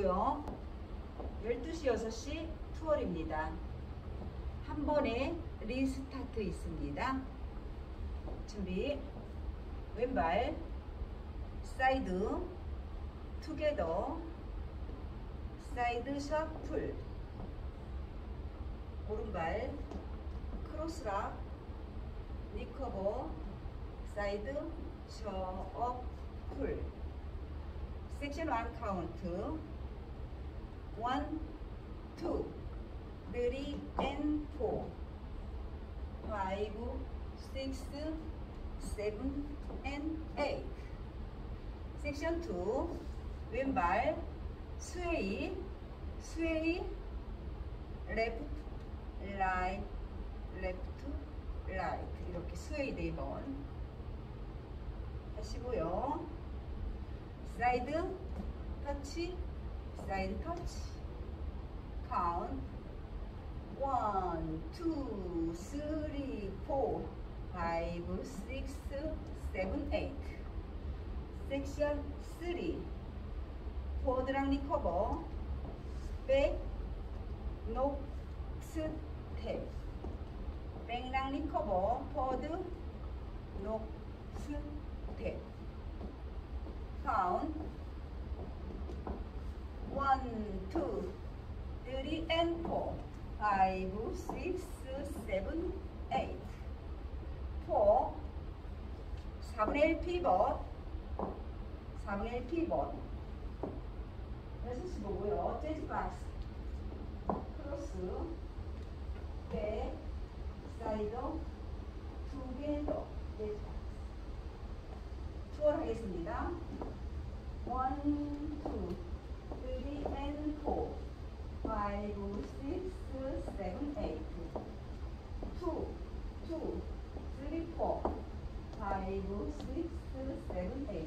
하시고요. 12시, 6시 two wall입니다. 한 번에 restart 있습니다. 준비. 왼발, side, together, side shuffle, 오른발, cross rock, recover, side, 셔플. 섹션 1 카운트. 1, 2, 3 and 4, 5, 6, 7 and 8. 섹션 2 왼발 스웨이 스웨이 레프트 라이트 레프트 라이트 이렇게 스웨이 네번. 하시고요. 사이드 터치 사이드 터치. 카운트 1, 2, 3, 4, 5, 6, 7, 8 섹션 3 포드랑 리커버. 백 녹스 탭. 백랑 리커버. 포드 녹스 탭 카운트 1, 2, 3 and 4 5, 6, 7, 8 4 4분의 1 피벗. 4분의 1 피벗. 6시 보고요 재즈 박스 크로스. 백 사이더 두개더. 재즈 박스 투어 하겠습니다. 1, 2, 3 and 4 5, 6, 7, 8 2, 2, 3, 4 5, 6, 7, 8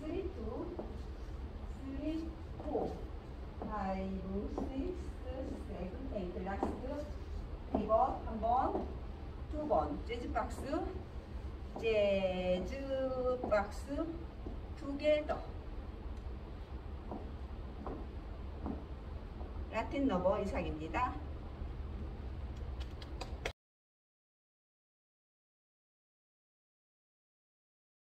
3, 2, 3, 4 5, 6, 7, 8 라스트 이거 한 번, 두 번 재즈 박스 재즈 박스 투게더 라틴 너버 이상입니다.